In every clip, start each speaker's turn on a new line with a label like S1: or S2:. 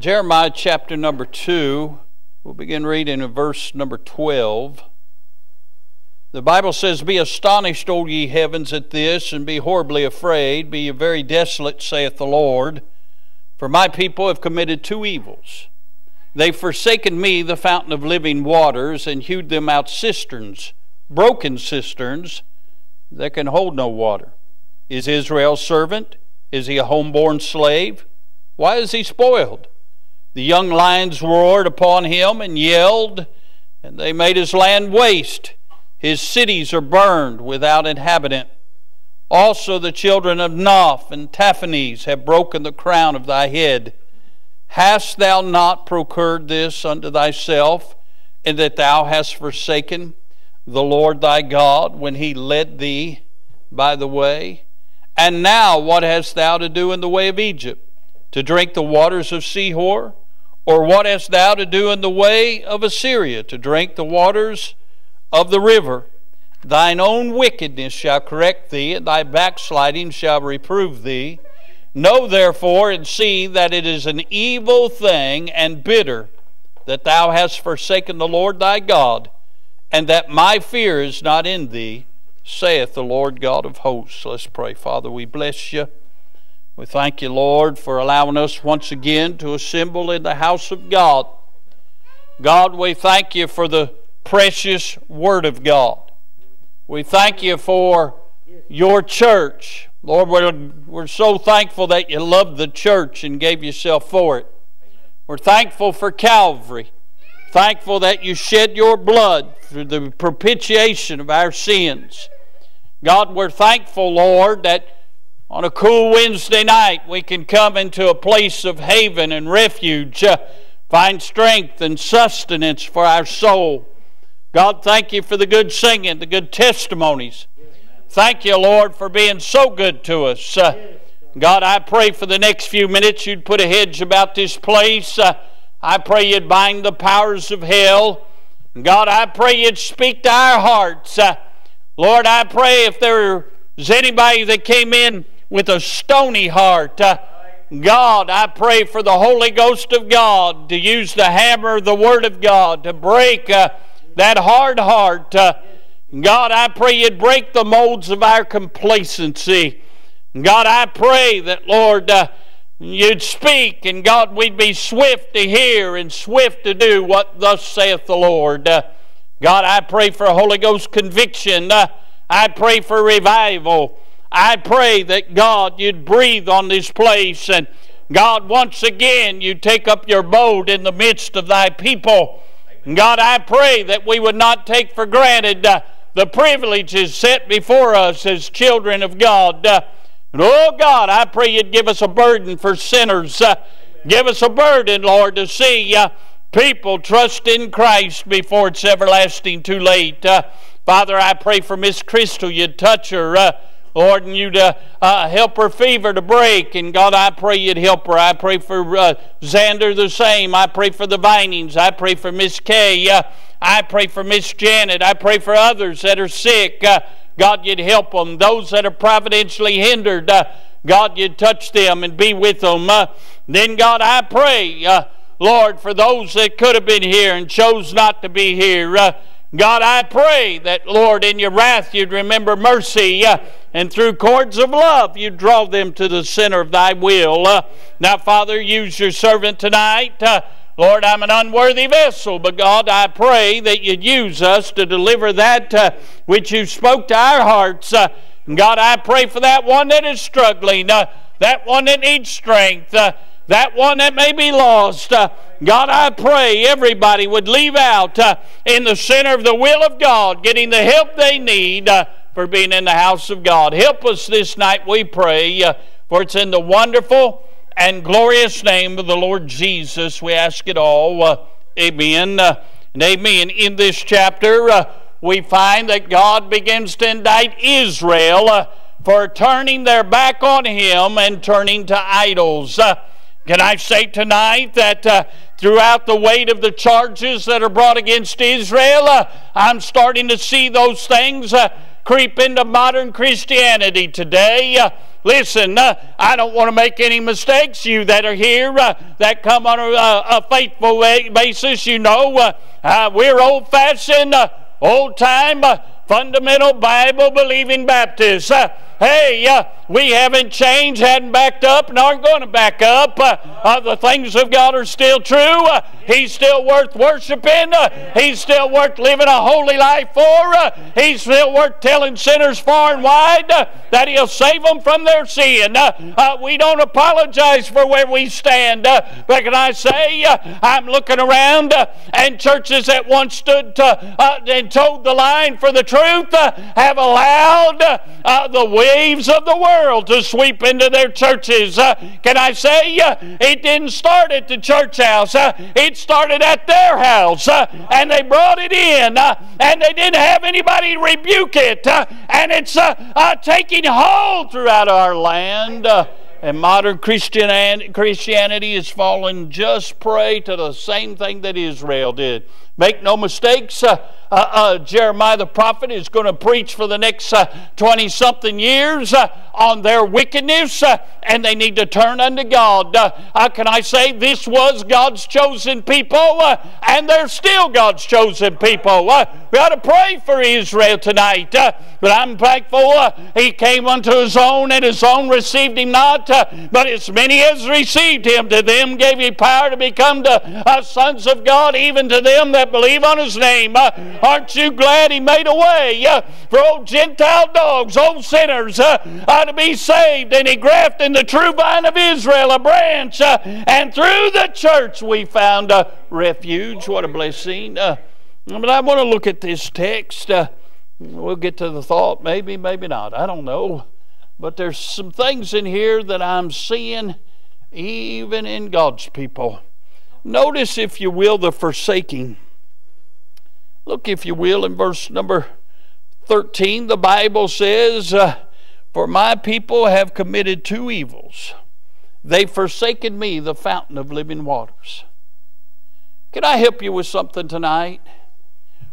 S1: Jeremiah chapter number 2, we'll begin reading in verse number 12. The Bible says, Be astonished, O ye heavens, at this, and be horribly afraid. Be ye very desolate, saith the Lord. For my people have committed two evils. They've forsaken me, the fountain of living waters, and hewed them out cisterns, broken cisterns that can hold no water. Is Israel servant? Is he a homeborn slave? Why is he spoiled? The young lions roared upon him and yelled, and they made his land waste. His cities are burned without inhabitant. Also the children of Noph and Tahpanhes have broken the crown of thy head. Hast thou not procured this unto thyself, and that thou hast forsaken the Lord thy God when he led thee by the way? And now what hast thou to do in the way of Egypt? To drink the waters of Shihor? Or what hast thou to do in the way of Assyria? To drink the waters of the river. Thine own wickedness shall correct thee, and thy backsliding shall reprove thee. Know therefore and see that it is an evil thing and bitter that thou hast forsaken the Lord thy God, and that my fear is not in thee, saith the Lord God of hosts. Let's pray. Father, we bless you. We thank you, Lord, for allowing us once again to assemble in the house of God. God, we thank you for the precious Word of God. We thank you for your church. Lord, we're, we're so thankful that you loved the church and gave yourself for it. We're thankful for Calvary. Thankful that you shed your blood for the propitiation of our sins. God, we're thankful, Lord, that on a cool Wednesday night we can come into a place of haven and refuge, uh, find strength and sustenance for our soul. God, thank you for the good singing, the good testimonies. Thank you, Lord, for being so good to us. Uh, God, I pray for the next few minutes you'd put a hedge about this place. Uh, I pray you'd bind the powers of hell. God, I pray you'd speak to our hearts. Uh, Lord, I pray if there's anybody that came in with a stony heart, uh, God, I pray for the Holy Ghost of God to use the hammer of the Word of God to break. Uh, that hard heart. Uh, God, I pray you'd break the molds of our complacency. God, I pray that, Lord, uh, you'd speak, and God, we'd be swift to hear and swift to do what thus saith the Lord. Uh, God, I pray for Holy Ghost conviction. Uh, I pray for revival. I pray that, God, you'd breathe on this place, and God, once again, you take up your abode in the midst of thy people. God, I pray that we would not take for granted uh, the privileges set before us as children of God. Uh, and oh God, I pray you'd give us a burden for sinners. Uh, give us a burden, Lord, to see uh, people trust in Christ before it's everlasting too late. Uh, Father, I pray for Miss Crystal, you'd touch her. Uh, Lord, and you'd uh, uh, help her fever to break. And God, I pray you'd help her. I pray for uh, Xander the same. I pray for the Vinings. I pray for Miss Kay. Uh, I pray for Miss Janet. I pray for others that are sick. Uh, God, you'd help them. Those that are providentially hindered, uh, God, you'd touch them and be with them. then, God, I pray, Lord, for those that could have been here and chose not to be here. God, I pray that, Lord, in your wrath you'd remember mercy, uh, and through cords of love you'd draw them to the center of thy will. Uh, now, Father, use your servant tonight. Uh, Lord, I'm an unworthy vessel, but God, I pray that you'd use us to deliver that uh, which you spoke to our hearts. Uh, God, I pray for that one that is struggling, uh, that one that needs strength that one that may be lost. Uh, God, I pray everybody would leave out uh, in the center of the will of God, getting the help they need uh, for being in the house of God. Help us this night, we pray, uh, for it's in the wonderful and glorious name of the Lord Jesus we ask it all. Uh, amen uh, and amen. In this chapter, we find that God begins to indict Israel for turning their back on Him and turning to idols. Can I say tonight that uh, throughout the weight of the charges that are brought against Israel, uh, I'm starting to see those things uh, creep into modern Christianity today. Uh, listen, uh, I don't want to make any mistakes. You that are here, uh, that come on a, a faithful basis, you know, uh, uh, we're old fashioned, uh, old time, fundamental Bible believing Baptists. Hey, we haven't changed, hadn't backed up, and aren't going to back up. Uh, uh, the things of God are still true. Uh, he's still worth worshiping. Uh, he's still worth living a holy life for. Uh, he's still worth telling sinners far and wide uh, that He'll save them from their sin. we don't apologize for where we stand. but can I say, I'm looking around, and churches that once stood to, and told the line for the truth have allowed the waves of the world world to sweep into their churches. Uh, can I say, uh, it didn't start at the church house, uh, it started at their house, uh, and they brought it in, uh, and they didn't have anybody rebuke it, uh, and it's taking hold throughout our land. And modern Christianity is falling just prey to the same thing that Israel did. Make no mistakes, uh, uh, uh, Jeremiah the prophet is going to preach for the next 20 uh, something years uh, on their wickedness, uh, and they need to turn unto God. how can I say this was God's chosen people, and they're still God's chosen people? we ought to pray for Israel tonight, but I'm thankful he came unto his own, and his own received him not. but as many as received him, to them gave he power to become the sons of God, even to them that believe on his name. Aren't you glad he made a way uh, for old Gentile dogs, old sinners, uh, uh, to be saved? And he grafted in the true vine of Israel a branch. Uh, and through the church we found a refuge. What a blessing. Uh, but I want to look at this text. Uh, we'll get to the thought, maybe, maybe not. I don't know. But there's some things in here that I'm seeing even in God's people. Notice, if you will, the forsaking. Look, if you will, in verse number 13, the Bible says, uh, For my people have committed two evils. They've forsaken me, the fountain of living waters. Can I help you with something tonight?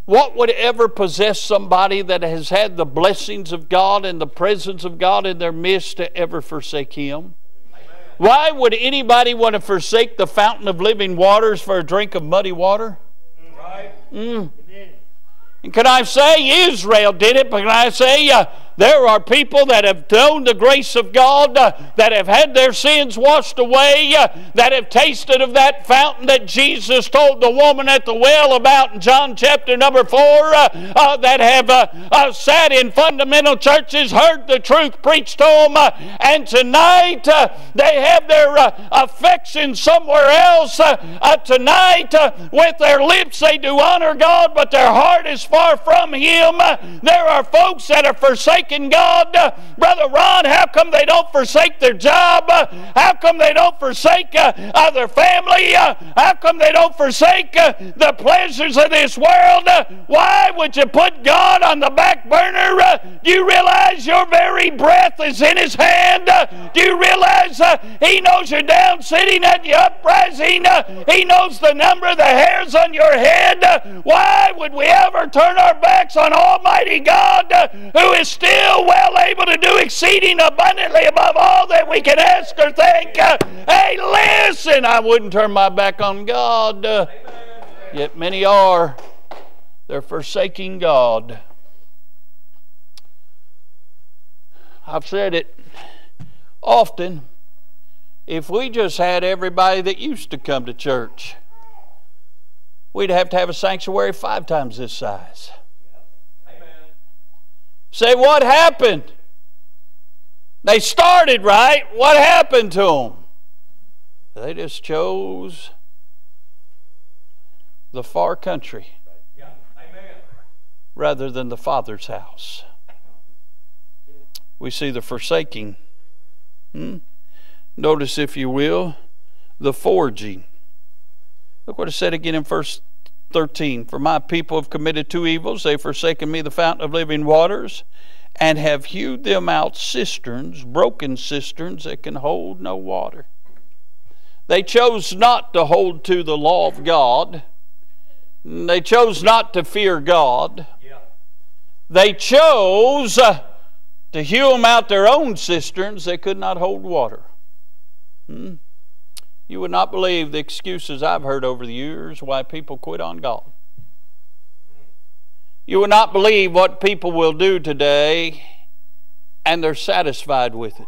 S1: What would ever possess somebody that has had the blessings of God and the presence of God in their midst to ever forsake Him? Why would anybody want to forsake the fountain of living waters for a drink of muddy water? Right. Mm. And can I say Israel did it, but can I say uh, there are people that have known the grace of God, uh, that have had their sins washed away, uh, that have tasted of that fountain that Jesus told the woman at the well about in John chapter number 4, uh, uh that have uh, uh, sat in fundamental churches, heard the truth preached to them, and tonight they have their affection somewhere else. tonight, with their lips, they do honor God, but their heart is far from Him. there are folks that are forsaken forsaking God. Uh, Brother Ron, how come they don't forsake their job? Uh, how come they don't forsake uh, their family? Uh, how come they don't forsake uh, the pleasures of this world? Uh, why would you put God on the back burner? do you realize your very breath is in His hand? do you realize He knows you're down sitting at the uprising? he knows the number of the hairs on your head. why would we ever turn our backs on Almighty God who is still still well able to do exceeding abundantly above all that we can ask or think. Uh, hey, listen, I wouldn't turn my back on God. Uh, yet many are. They're forsaking God. I've said it often. If we just had everybody that used to come to church, we'd have to have a sanctuary five times this size. Say, what happened? They started right. What happened to them? They just chose the far country rather than the Father's house. We see the forsaking. Hmm? Notice, if you will, the forging. Look what it said again in First 13 For my people have committed two evils. They've forsaken me, the fountain of living waters, and have hewed them out cisterns, broken cisterns that can hold no water. They chose not to hold to the law of God. They chose not to fear God. They chose uh, to hew them out their own cisterns, they could not hold water. Hmm? You would not believe the excuses I've heard over the years why people quit on God. You would not believe what people will do today, and they're satisfied with it.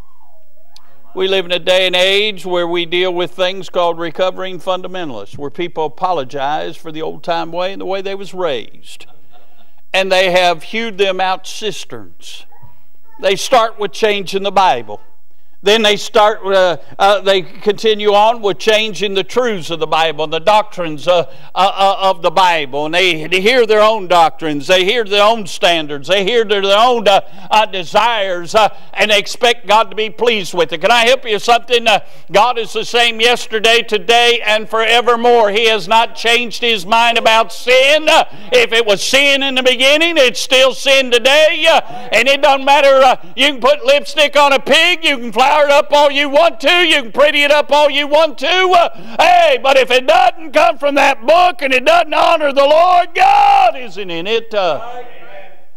S1: We live in a day and age where we deal with things called recovering fundamentalists, where people apologize for the old time way and the way they was raised. And they have hewed them out cisterns. They start with changing the Bible. Then they start, uh, uh, they continue on with changing the truths of the Bible and the doctrines uh, uh, uh of the Bible. And they, they hear their own doctrines, they hear their own standards, they hear their, their own uh, desires, and they expect God to be pleased with it. Can I help you something? God is the same yesterday, today, and forevermore. He has not changed his mind about sin. if it was sin in the beginning, it's still sin today. and it doesn't matter, you can put lipstick on a pig, you can fly it up all you want to. You can pretty it up all you want to. Uh, hey, but if it doesn't come from that book and it doesn't honor the Lord, God isn't in it. Uh,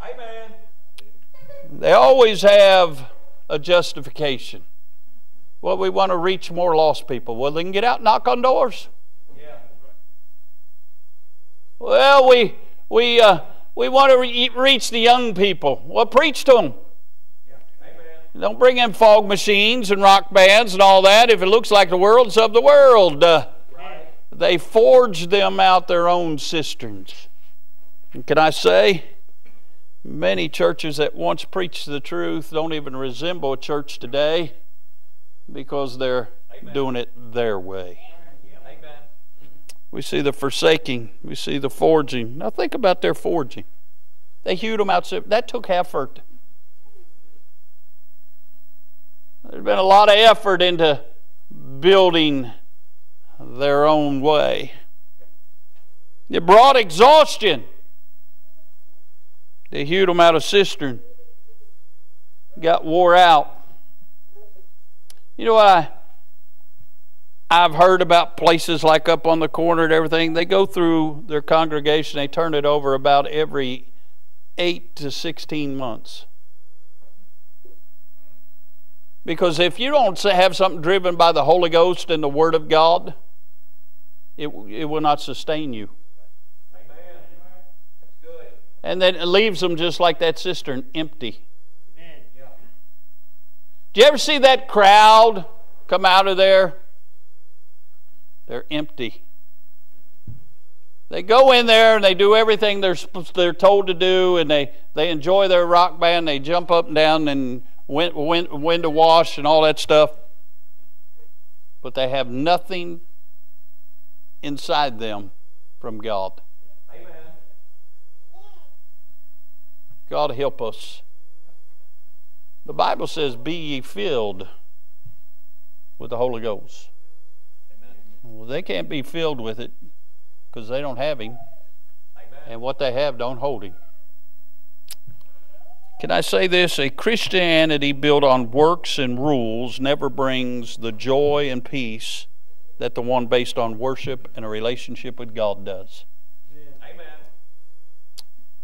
S1: Amen. They always have a justification. Well, we want to reach more lost people. Well, they can get out and knock on doors. Yeah. Well, we we uh, we want to re- reach the young people. Well, preach to them. Don't bring in fog machines and rock bands and all that. If it looks like the world's of the world, uh, right. they forged them out their own cisterns. And can I say, many churches that once preached the truth don't even resemble a church today because they're Amen. doing it their way. Amen. We see the forsaking, we see the forging. Now think about their forging. They hewed them out. That took effort. There's been a lot of effort into building their own way. It brought exhaustion. They hewed them out of cistern. Got wore out. You know what I I've heard about places like up on the corner and everything. They go through their congregation, they turn it over about every eight to sixteen months. Because if you don't have something driven by the Holy Ghost and the Word of God, it, it will not sustain you. And then it leaves them just like that cistern, empty. Do you ever see that crowd come out of there? They're empty. They go in there and they do everything they're, they're told to do, and they, they enjoy their rock band. They jump up and down and when, when, when to wash and all that stuff, but they have nothing inside them from God. Amen. God help us. The Bible says, Be ye filled with the Holy Ghost. Amen. Well, they can't be filled with it because they don't have Him. Amen. And what they have don't hold Him. Can I say this? A Christianity built on works and rules never brings the joy and peace that the one based on worship and a relationship with God does. Amen.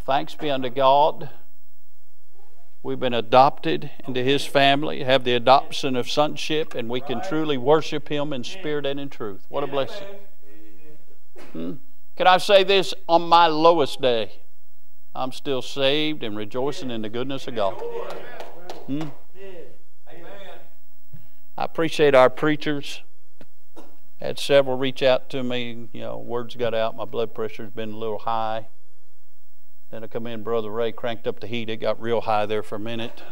S1: Thanks be unto God. We've been adopted into His family, have the adoption of sonship, and we can truly worship Him in spirit and in truth. What a blessing. Hmm? Can I say this on my lowest day? I'm still saved and rejoicing in the goodness of God. Hmm? I appreciate our preachers. Had several reach out to me. You know, words got out. My blood pressure's been a little high. Then I come in, Brother Ray cranked up the heat. It got real high there for a minute.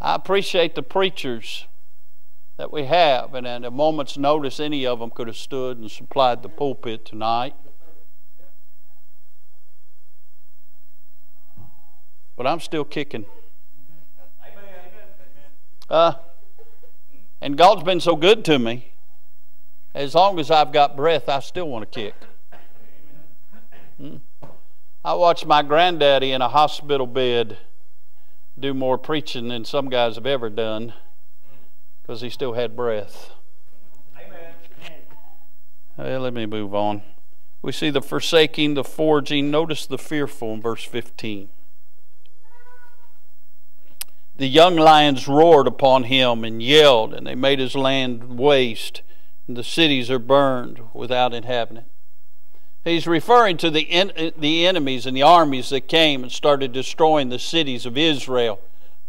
S1: I appreciate the preachers that we have, and at a moment's notice, any of them could have stood and supplied the pulpit tonight. But I'm still kicking. Uh, and God's been so good to me. As long as I've got breath, I still want to kick. Hmm? I watched my granddaddy in a hospital bed do more preaching than some guys have ever done because he still had breath. Well, let me move on. We see the forsaking, the forging. Notice the fearful in verse 15. The young lions roared upon him and yelled, and they made his land waste, and the cities are burned without inhabitant. He's referring to the, en- the enemies and the armies that came and started destroying the cities of Israel,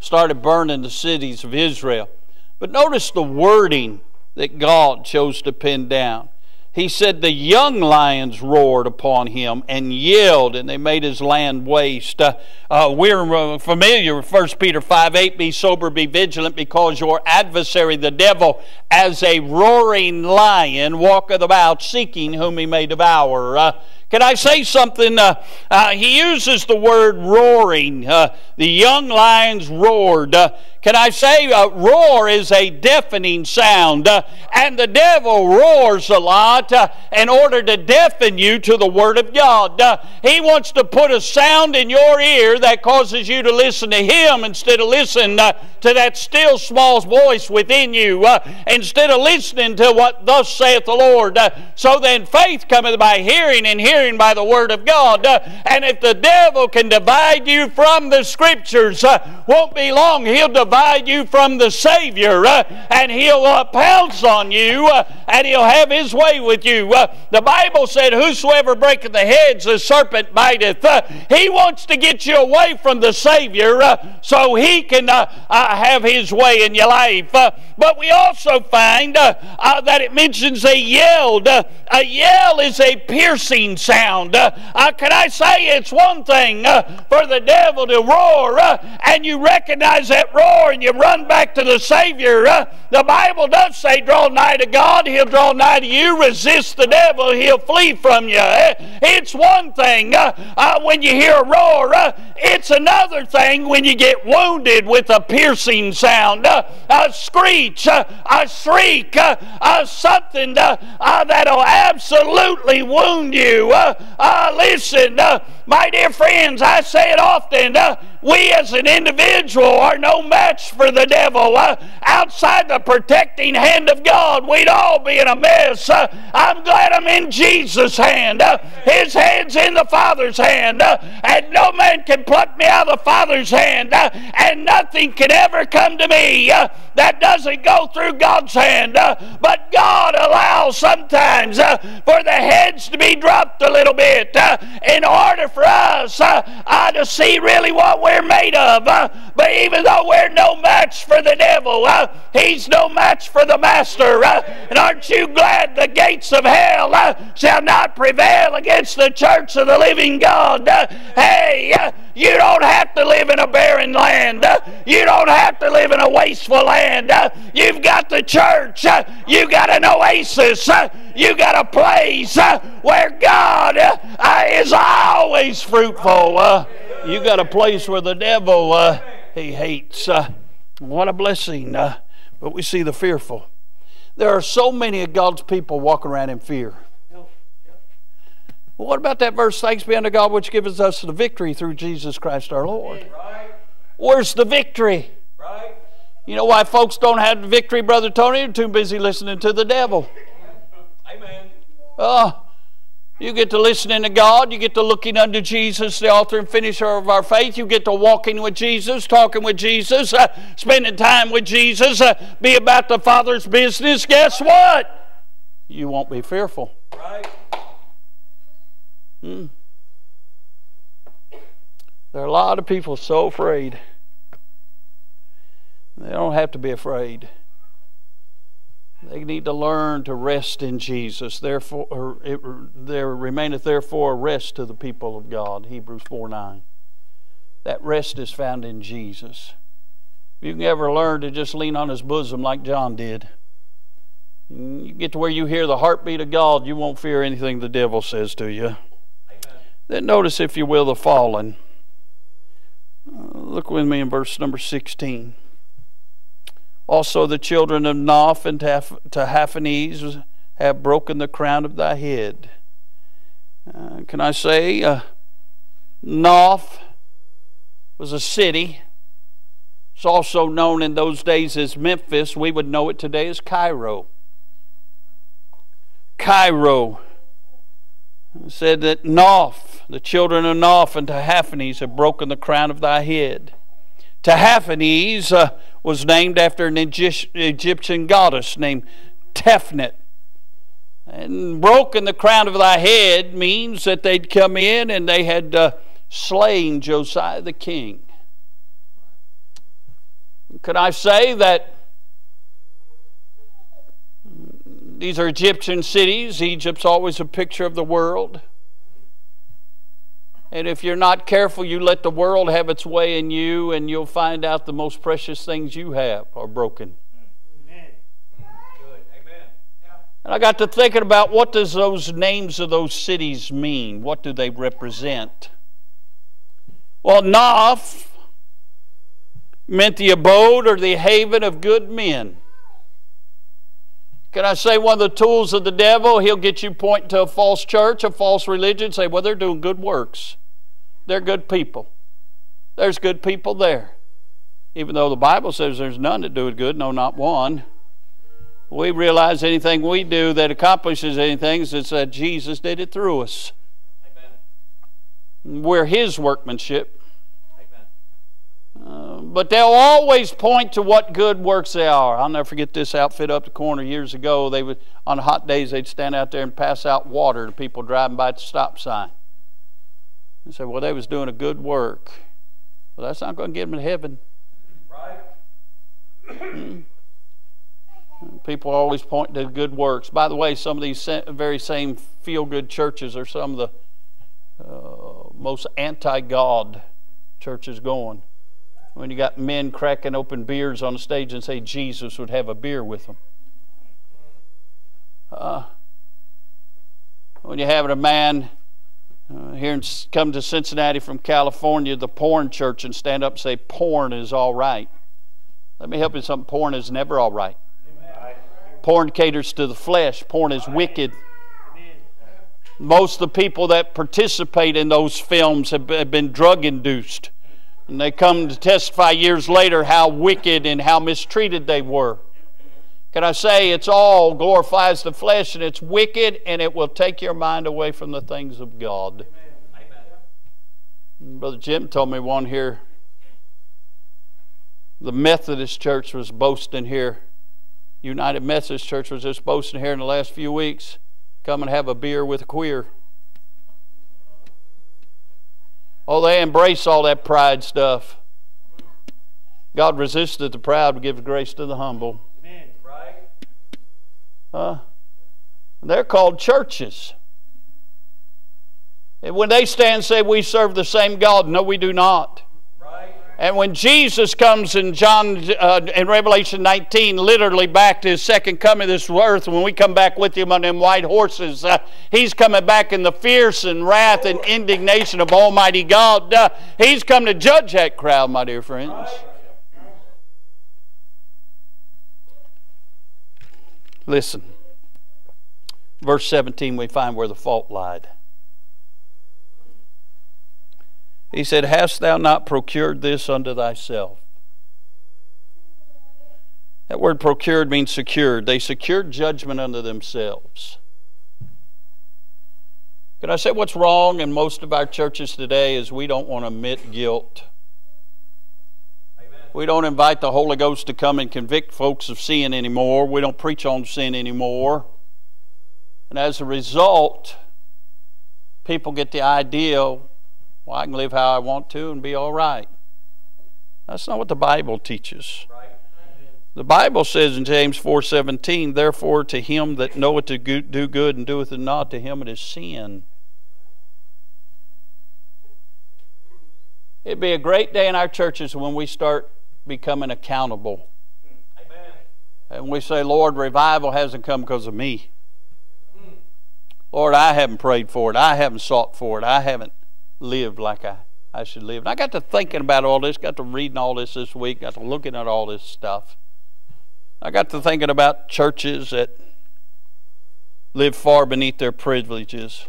S1: started burning the cities of Israel. But notice the wording that God chose to pin down he said the young lions roared upon him and yelled and they made his land waste. Uh, uh, we're uh, familiar with 1 peter 5 8 be sober be vigilant because your adversary the devil as a roaring lion walketh about seeking whom he may devour. Uh, can I say something? Uh, uh, he uses the word roaring. Uh, the young lions roared. Uh, can I say uh, roar is a deafening sound? Uh, and the devil roars a lot in order to deafen you to the Word of God. he wants to put a sound in your ear that causes you to listen to him instead of listen to that still small voice within you, instead of listening to what thus saith the Lord. so then faith cometh by hearing, and hearing by the Word of God. Uh, and if the devil can divide you from the Scriptures, uh, won't be long. He'll divide you from the Savior, uh, and he'll uh, pounce on you, uh, and he'll have his way with you. Uh, the Bible said, Whosoever breaketh the heads, the serpent biteth. he wants to get you away from the Savior so he can have his way in your life. but we also find that it mentions a yelled. a yell is a piercing sound sound. Uh, uh, can I say it's one thing uh, for the devil to roar uh, and you recognize that roar and you run back to the Savior? Uh, the Bible does say, draw nigh to God, He'll draw nigh to you. Resist the devil, He'll flee from you. Uh, it's one thing when you hear a roar, it's another thing when you get wounded with a piercing sound, a screech, a shriek, something that'll absolutely wound you. Uh, listen, uh, my dear friends, I say it often. Uh, we as an individual are no match for the devil. Uh, outside the protecting hand of God, we'd all be in a mess. Uh, I'm glad I'm in Jesus' hand. Uh, his hand's in the Father's hand. Uh, and no man can pluck me out of the Father's hand. Uh, and nothing can ever come to me uh, that doesn't go through God's hand. but God allows sometimes for the heads to be dropped a little bit in order for us to see really what we're made of. Uh, but even though we're no match for the devil, uh, he's no match for the master. Uh, and aren't you glad the gates of hell uh, shall not prevail against the church of the living God? Uh, hey, uh, you don't have to live in a barren land. You don't have to live in a wasteful land. You've got the church. You've got an oasis. You've got a place where God is always fruitful. You got a place where the devil uh, he hates. Uh, what a blessing! Uh, but we see the fearful. There are so many of God's people walking around in fear. Well, what about that verse? Thanks be unto God, which gives us the victory through Jesus Christ our Lord. Where's the victory? You know why folks don't have the victory, Brother Tony? They're too busy listening to the devil. Amen. Oh, you get to listening to God. You get to looking unto Jesus, the author and finisher of our faith. You get to walking with Jesus, talking with Jesus, uh, spending time with Jesus, uh, be about the Father's business. Guess what? You won't be fearful. Right. Hmm. There are a lot of people so afraid. They don't have to be afraid. They need to learn to rest in Jesus. Therefore, it, there remaineth therefore a rest to the people of God. Hebrews 4 9. That rest is found in Jesus. If you can ever learn to just lean on his bosom like John did. You get to where you hear the heartbeat of God, you won't fear anything the devil says to you. Amen. Then notice, if you will, the fallen. Uh, look with me in verse number 16. Also, the children of Noph and Tahaphanes have broken the crown of thy head. Uh, can I say, uh, Noph was a city. It's also known in those days as Memphis. We would know it today as Cairo. Cairo said that Noph, the children of Noph and Tahaphanes have broken the crown of thy head. Tahaphanes uh, was named after an Egyptian goddess named Tefnut. And broken the crown of thy head means that they'd come in and they had uh, slain Josiah the king. Could I say that these are Egyptian cities? Egypt's always a picture of the world. And if you're not careful, you let the world have its way in you, and you'll find out the most precious things you have are broken. Amen. Amen. And I got to thinking about what does those names of those cities mean? What do they represent? Well, Noph meant the abode or the haven of good men. Can I say one of the tools of the devil? He'll get you pointing to a false church, a false religion, say, well, they're doing good works. They're good people. There's good people there. Even though the Bible says there's none that do it good, no, not one. We realize anything we do that accomplishes anything is that Jesus did it through us. Amen. We're His workmanship. Uh, but they'll always point to what good works they are. I'll never forget this outfit up the corner years ago. They would, on hot days, they'd stand out there and pass out water to people driving by at the stop sign. And say, well, they was doing a good work. Well, that's not going to get them to heaven. Right. People always point to good works. By the way, some of these very same feel good churches are some of the uh, most anti God churches going. When you got men cracking open beers on the stage and say Jesus would have a beer with them. Uh, when you're having a man uh, here in, come to Cincinnati from California, the porn church, and stand up and say porn is all right. Let me help you something. Porn is never all right. Porn caters to the flesh. Porn is wicked. Most of the people that participate in those films have been drug induced. And they come to testify years later how wicked and how mistreated they were. Can I say it's all glorifies the flesh and it's wicked and it will take your mind away from the things of God. Amen. Brother Jim told me one here. The Methodist Church was boasting here. United Methodist Church was just boasting here in the last few weeks. Come and have a beer with a queer. Oh, they embrace all that pride stuff. God resisted the proud, but gives grace to the humble. Uh, they're called churches. And when they stand and say, We serve the same God, no, we do not. And when Jesus comes in John uh, in Revelation 19, literally back to his second coming to this earth, when we come back with him on them white horses, uh, he's coming back in the fierce and wrath and indignation of Almighty God. Uh, he's come to judge that crowd, my dear friends. Listen. Verse 17, we find where the fault lied. He said, Hast thou not procured this unto thyself? That word procured means secured. They secured judgment unto themselves. Can I say what's wrong in most of our churches today is we don't want to admit guilt. We don't invite the Holy Ghost to come and convict folks of sin anymore. We don't preach on sin anymore. And as a result, people get the idea, well, I can live how I want to and be all right. That's not what the Bible teaches. The Bible says in James 4:17, "Therefore to him that knoweth to do good and doeth it not, to him it is sin." It'd be a great day in our churches when we start becoming accountable. Amen. And we say, Lord, revival hasn't come because of me. Lord, I haven't prayed for it. I haven't sought for it. I haven't lived like I, I should live. And I got to thinking about all this, got to reading all this this week, got to looking at all this stuff. I got to thinking about churches that live far beneath their privileges.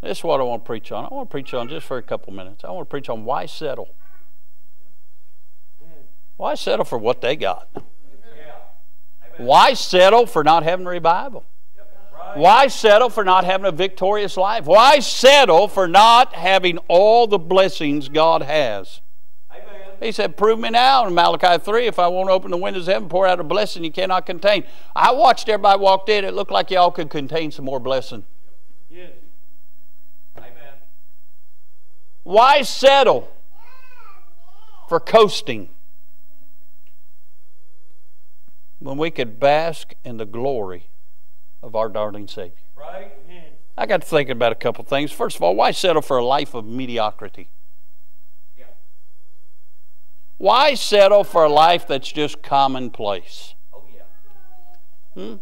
S1: This is what I want to preach on. I want to preach on just for a couple minutes. I want to preach on why settle. Why settle for what they got? Why settle for not having a revival? Why settle for not having a victorious life? Why settle for not having all the blessings God has? He said, Prove me now in Malachi 3 if I won't open the windows of heaven, pour out a blessing you cannot contain. I watched everybody walked in. It looked like y'all could contain some more blessing. Yes. Amen. Why settle for coasting when we could bask in the glory of our darling Savior? Right. I got to thinking about a couple things. First of all, why settle for a life of mediocrity? Yeah. Why settle for a life that's just commonplace? Oh, yeah. Hmm?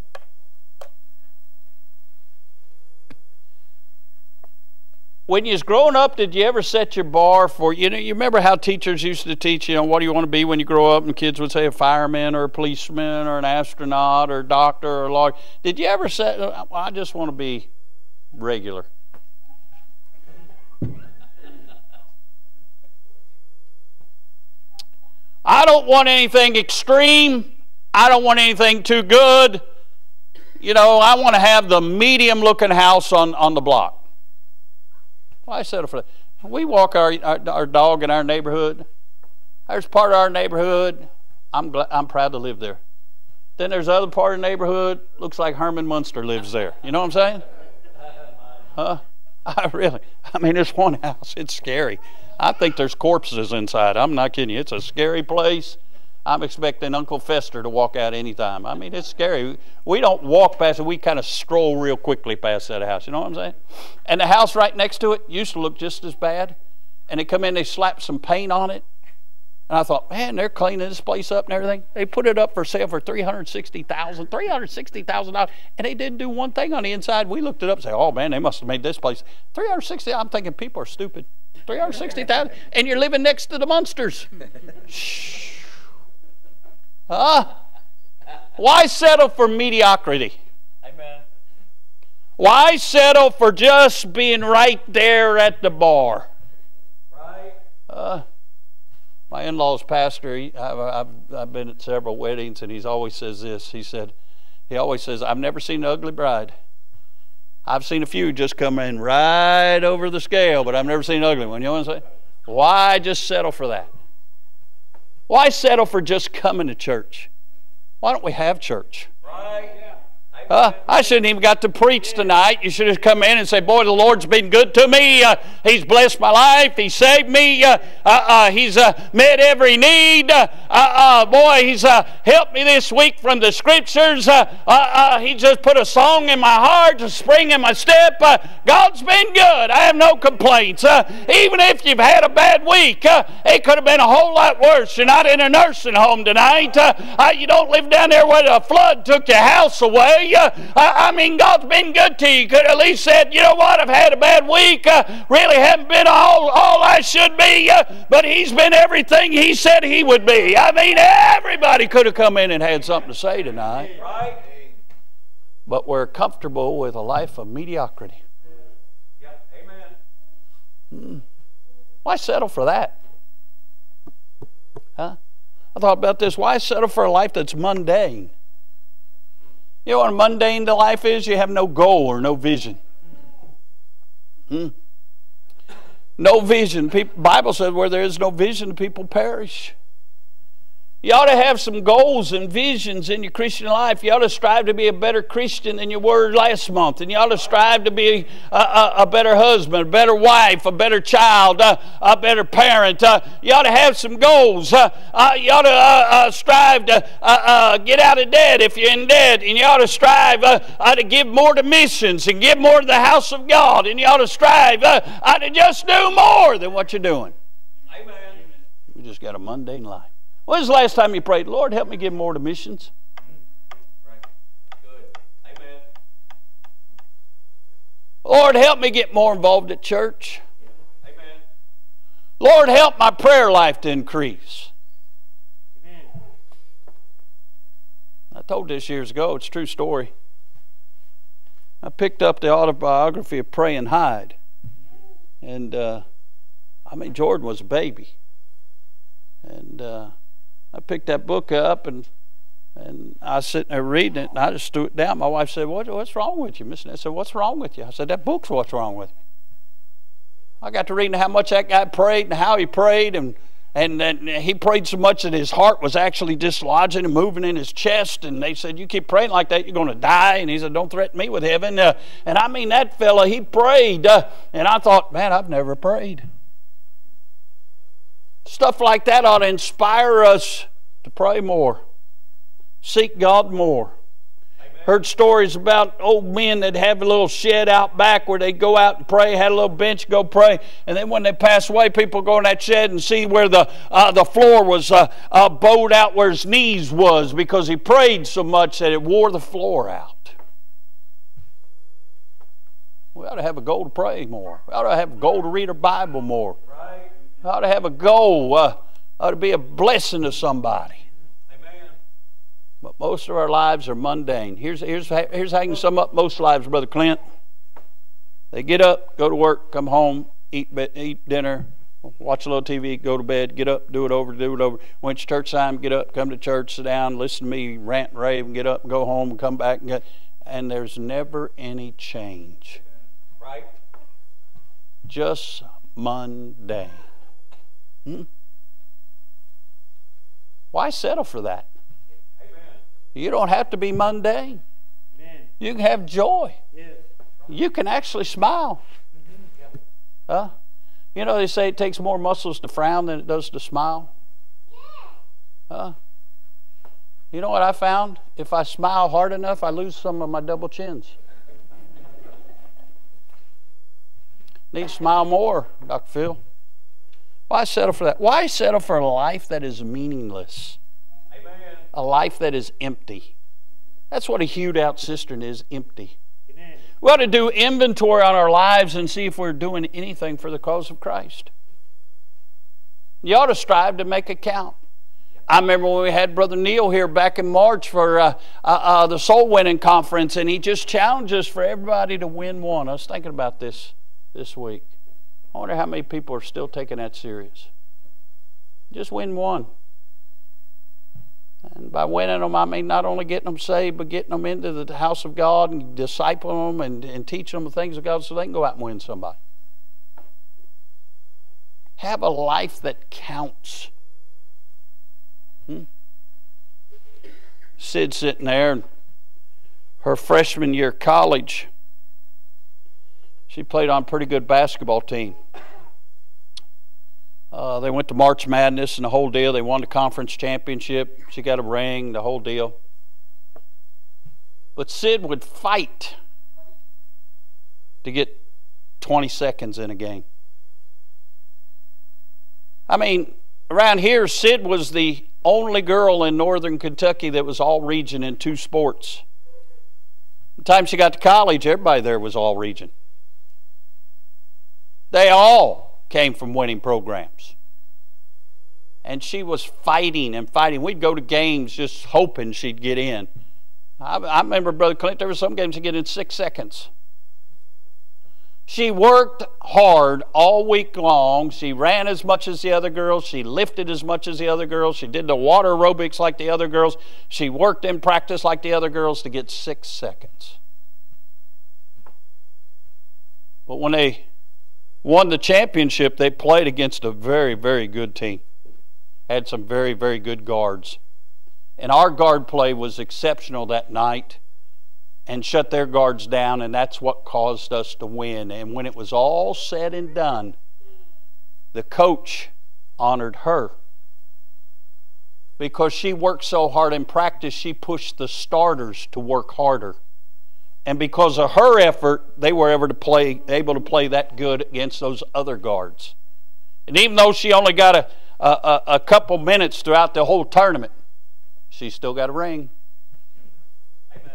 S1: When you was growing up, did you ever set your bar for you know? You remember how teachers used to teach you know what do you want to be when you grow up, and kids would say a fireman or a policeman or an astronaut or a doctor or a lawyer. Did you ever say, well, oh, I just want to be regular. I don't want anything extreme. I don't want anything too good. You know, I want to have the medium looking house on, on the block. I settle for that. We walk our, our, our dog in our neighborhood. There's part of our neighborhood. I'm, I'm proud to live there. Then there's other part of the neighborhood. Looks like Herman Munster lives there. You know what I'm saying? Huh? I really, I mean, there's one house. It's scary. I think there's corpses inside. I'm not kidding you. It's a scary place. I'm expecting Uncle Fester to walk out anytime. I mean, it's scary. We don't walk past it. We kind of stroll real quickly past that house. You know what I'm saying? And the house right next to it used to look just as bad. And they come in, they slap some paint on it, and I thought, man, they're cleaning this place up and everything. They put it up for sale for $360,000, 360,000, and they didn't do one thing on the inside. We looked it up and said, oh, man, they must have made this place. 360 I'm thinking people are stupid. 360000 and you're living next to the monsters. Shh. Huh? Why settle for mediocrity? Amen. Why settle for just being right there at the bar? Right. Uh, my in-laws pastor he, I've, I've been at several weddings and he always says this he said he always says i've never seen an ugly bride i've seen a few just come in right over the scale but i've never seen an ugly one you know what i'm saying why just settle for that why settle for just coming to church? Why don't we have church? Right uh, I shouldn't even got to preach tonight. You should have come in and say, "Boy, the Lord's been good to me. Uh, he's blessed my life. He saved me. Uh, uh, uh he's uh, met every need. Uh, uh, uh, boy, He's helped me this week from the Scriptures. he just put a song in my heart, a spring in my step. God's been good. I have no complaints. even if you've had a bad week, it could have been a whole lot worse. You're not in a nursing home tonight. you don't live down there where the flood took your house away. I, I, mean, God's been good to you. Could at least said, you know what, I've had a bad week. Uh, really haven't been all, all I should be, uh, but He's been everything He said He would be. I mean, everybody could have come in and had something to say tonight. But we're comfortable with a life of mediocrity. Yep. Amen. Hmm. Why settle for that? Huh? I thought about this. Why settle for a life that's mundane? You know what mundane the life is? You have no goal or no vision. Hmm? No vision. People, Bible says where there is no vision, people perish. You ought to have some goals and visions in your Christian life. You ought to strive to be a better Christian than you were last month. And you ought to strive to be a, a, a better husband, a better wife, a better child, a, a better parent. Uh, you ought to have some goals. Uh, uh, you ought to uh, uh, strive to uh, get out of debt if you're in debt. And you ought to strive to give more to missions and give more to the house of God. And you ought to strive to just do more than what you're doing. Amen. You just got a mundane life. When's the last time you prayed, Lord, help me give more to missions? Right. Good. Amen. Lord, help me get more involved at church. Amen. Lord, help my prayer life to increase. Amen. I told this years ago, it's a true story. I picked up the autobiography of Praying Hyde. And, uh, I mean, Jordan was a baby. And, uh, I picked that book up and and I was sitting there reading it, and I just threw it down. My wife said, what, What's wrong with you, Miss I said, What's wrong with you? I said, That book's what's wrong with me. I got to reading how much that guy prayed and how he prayed and, and, and he prayed so much that his heart was actually dislodging and moving in his chest. And they said, You keep praying like that, you're going to die. And he said, Don't threaten me with heaven. Uh, and I mean, that fella, he prayed. Uh, and I thought, Man, I've never prayed. Stuff like that ought to inspire us to pray more, seek God more. Heard stories about old men that have a little shed out back where they go out and pray, had a little bench, go pray, and then when they pass away, people go in that shed and see where the uh, the floor was uh, uh, bowed out where his knees was because he prayed so much that it wore the floor out. We ought to have a goal to pray more. We ought to have a goal to read our Bible more. We ought to have a goal. Uh, ought to be a blessing to somebody. But most of our lives are mundane. Here's, here's, here's how you can sum up most lives, Brother Clint. They get up, go to work, come home, eat, eat dinner, watch a little TV, go to bed, get up, do it over, do it over. When it's church time, get up, come to church, sit down, listen to me rant and rave, and get up, go home, and come back, and get. And there's never any change. Right? Just mundane. Hmm? Why settle for that? You don't have to be mundane. Amen. You can have joy. Yes. You can actually smile. Mm-hmm. Huh? You know, they say it takes more muscles to frown than it does to smile. Huh? You know what I found? If I smile hard enough, I lose some of my double chins. Need to smile more, Dr. Phil. Why settle for that? Why settle for a life that is meaningless? Amen. a life that is empty. That's what a hewed out cistern is empty. Amen. We ought to do inventory on our lives and see if we're doing anything for the cause of Christ. You ought to strive to make a count. I remember when we had Brother Neil here back in March for uh, uh, uh, the soul winning conference, and he just challenged us for everybody to win one. I was thinking about this this week. I wonder how many people are still taking that serious. Just win one. And by winning them, I mean not only getting them saved, but getting them into the house of God and discipling them and, and teaching them the things of God so they can go out and win somebody. Have a life that counts. Hmm? Sid sitting there, her freshman year college, she played on a pretty good basketball team. Uh, they went to March Madness and the whole deal. They won the conference championship. She got a ring, the whole deal. But Sid would fight to get 20 seconds in a game. I mean, around here, Sid was the only girl in northern Kentucky that was all region in two sports. The time she got to college, everybody there was all region. They all came from winning programs. And she was fighting and fighting. We'd go to games just hoping she'd get in. I, I remember, Brother Clint, there were some games she get in six seconds. She worked hard all week long. She ran as much as the other girls. She lifted as much as the other girls. She did the water aerobics like the other girls. She worked in practice like the other girls to get six seconds. But when they won the championship, they played against a very, very good team. Had some very, very good guards. And our guard play was exceptional that night and shut their guards down, and that's what caused us to win. And when it was all said and done, the coach honored her. Because she worked so hard in practice, she pushed the starters to work harder. And because of her effort, they were able to play, able to play that good against those other guards. And even though she only got a, a, a couple minutes throughout the whole tournament, she still got a ring. Amen.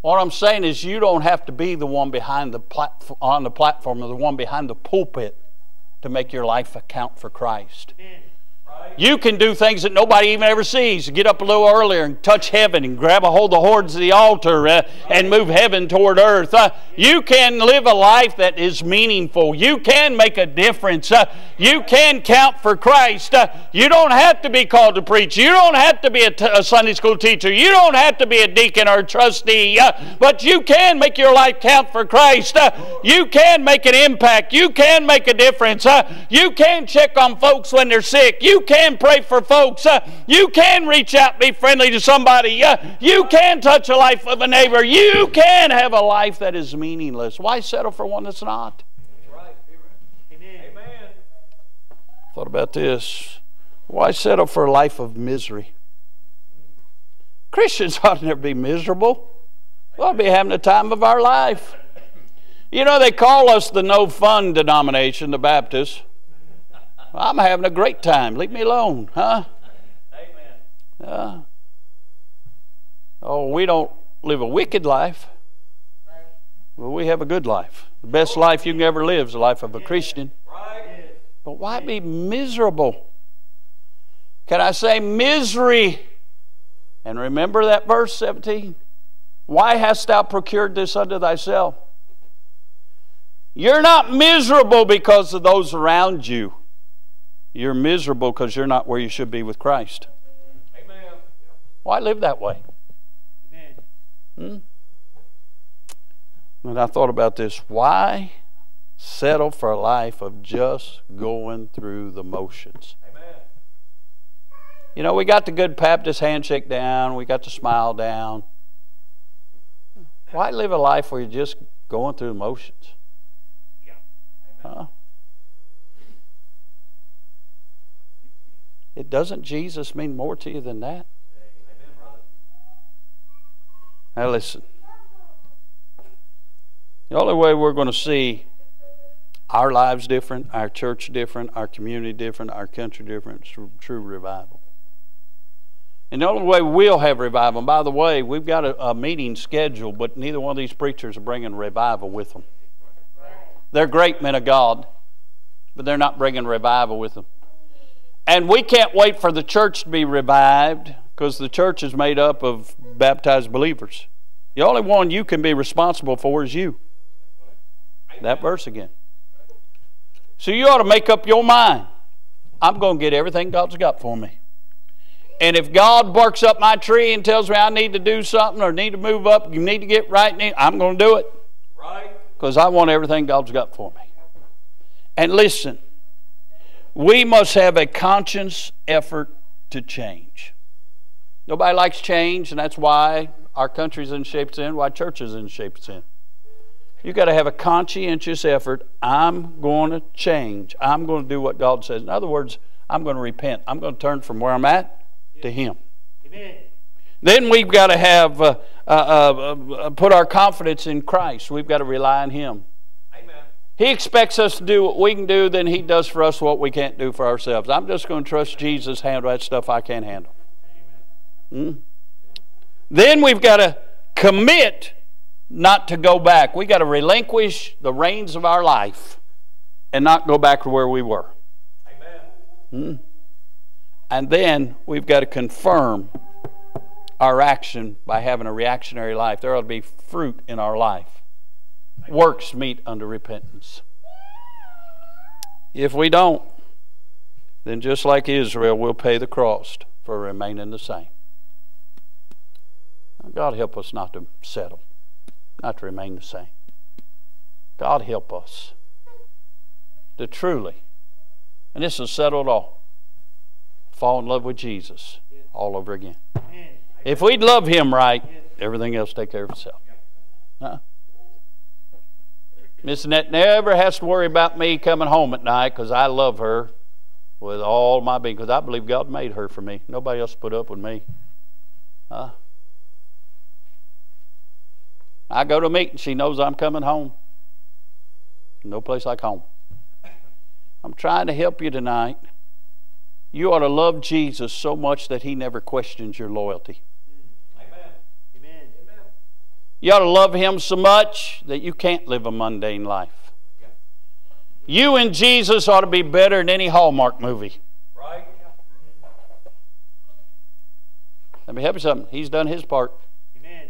S1: What I'm saying is, you don't have to be the one behind the platform, on the platform or the one behind the pulpit to make your life account for Christ. Right. You can do things that nobody even ever sees. Get up a little earlier and touch heaven and grab a hold of the horns of the altar uh, and move heaven toward earth. Uh, you can live a life that is meaningful. You can make a difference. Uh, you can count for Christ. Uh, you don't have to be called to preach. You don't have to be a, t- a Sunday school teacher. You don't have to be a deacon or a trustee. Uh, but you can make your life count for Christ. Uh, you can make an impact. You can make a difference. you can check on folks when they're sick. You can can pray for folks. Uh, you can reach out, be friendly to somebody. Uh, you can touch the life of a neighbor. You can have a life that is meaningless. Why settle for one that's not? Amen. Thought about this. Why settle for a life of misery? Christians ought to never be miserable. We ought to be having the time of our life. You know, they call us the no fun denomination, the Baptists. I'm having a great time. Leave me alone, huh? Amen. Uh, oh, we don't live a wicked life. Well, we have a good life. The best life you can ever live is the life of a Christian. But why be miserable? Can I say misery? And remember that verse 17? Why hast thou procured this unto thyself? You're not miserable because of those around you. You're miserable because you're not where you should be with Christ. Amen. Why live that way? Amen. Hmm? And I thought about this. Why settle for a life of just going through the motions? Amen. You know, we got the good Baptist handshake down, we got the smile down. Why live a life where you're just going through the motions? Yeah. Huh? It doesn't Jesus mean more to you than that? Now listen. The only way we're going to see our lives different, our church different, our community different, our country different is true revival. And the only way we'll have revival, and by the way, we've got a, a meeting scheduled, but neither one of these preachers are bringing revival with them. They're great men of God, but they're not bringing revival with them. And we can't wait for the church to be revived because the church is made up of baptized believers. The only one you can be responsible for is you. That verse again. So you ought to make up your mind. I'm going to get everything God's got for me. And if God barks up my tree and tells me I need to do something or need to move up, you need to get right, I'm going to do it. Right. Because I want everything God's got for me. And listen, we must have a conscious effort to change. Nobody likes change, and that's why our country's in shape it's in, why church is in shape it's in. You've got to have a conscientious effort. I'm going to change. I'm going to do what God says. In other words, I'm going to repent. I'm going to turn from where I'm at to Him. Amen. Then we've got to have uh, uh, uh, uh put our confidence in Christ. We've got to rely on Him. He expects us to do what we can do, then He does for us what we can't do for ourselves. I'm just going to trust Jesus handle that stuff I can't handle. Hmm? Then we've got to commit not to go back. We've got to relinquish the reins of our life and not go back to where we were. Hmm? And then we've got to confirm our action by having a reactionary life. There ought to be fruit in our life works meet unto repentance. If we don't, then just like Israel, we'll pay the cost for remaining the same. God help us not to settle, not to remain the same. God help us to truly, and this is settled all, fall in love with Jesus all over again. If we'd love Him right, everything else take care of itself. Huh? Miss Annette never has to worry about me coming home at night because I love her with all my being because I believe God made her for me. Nobody else put up with me. Uh, I go to a meeting, she knows I'm coming home. No place like home. I'm trying to help you tonight. You ought to love Jesus so much that he never questions your loyalty. You ought to love Him so much that you can't live a mundane life. You and Jesus ought to be better than any Hallmark movie. Right? Let me help you something. He's done his part.
S2: Amen.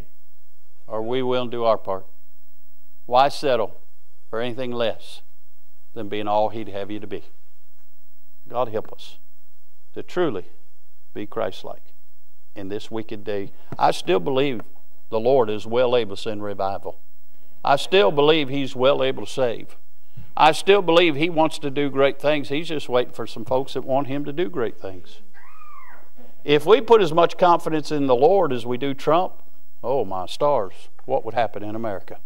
S1: Are we will do our part? Why settle for anything less than being all He'd have you to be? God help us to truly be Christ like in this wicked day. I still believe the Lord is well able to send revival. I still believe He's well able to save. I still believe He wants to do great things. He's just waiting for some folks that want Him to do great things. If we put as much confidence in the Lord as we do Trump, oh my stars, what would happen in America?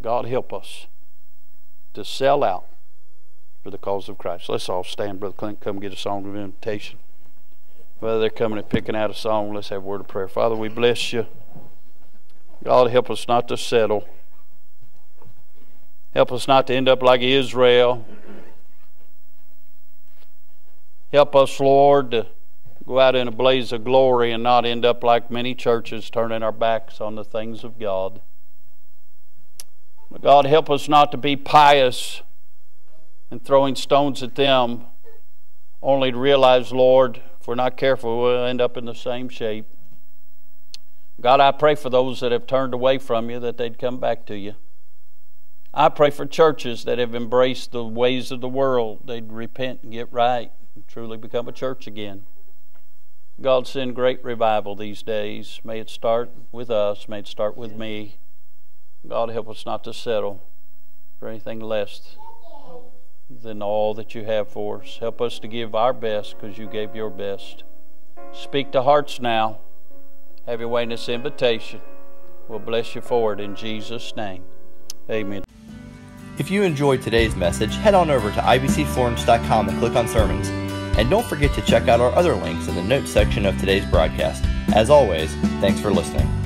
S1: God help us to sell out for the cause of Christ. Let's all stand, Brother Clint. Come get a song of invitation. Whether they're coming and picking out a song, let's have a word of prayer. Father, we bless you. God, help us not to settle. Help us not to end up like Israel. Help us, Lord, to go out in a blaze of glory and not end up like many churches turning our backs on the things of God. God, help us not to be pious and throwing stones at them, only to realize, Lord, if we're not careful, we'll end up in the same shape. God, I pray for those that have turned away from you that they'd come back to you. I pray for churches that have embraced the ways of the world, they'd repent and get right and truly become a church again. God, send great revival these days. May it start with us. May it start with me. God, help us not to settle for anything less than all that you have for us. Help us to give our best because you gave your best. Speak to hearts now. Have your way in this invitation. We'll bless you for it in Jesus' name. Amen.
S3: If you enjoyed today's message, head on over to ibcflorence.com and click on sermons. And don't forget to check out our other links in the notes section of today's broadcast. As always, thanks for listening.